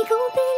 你何必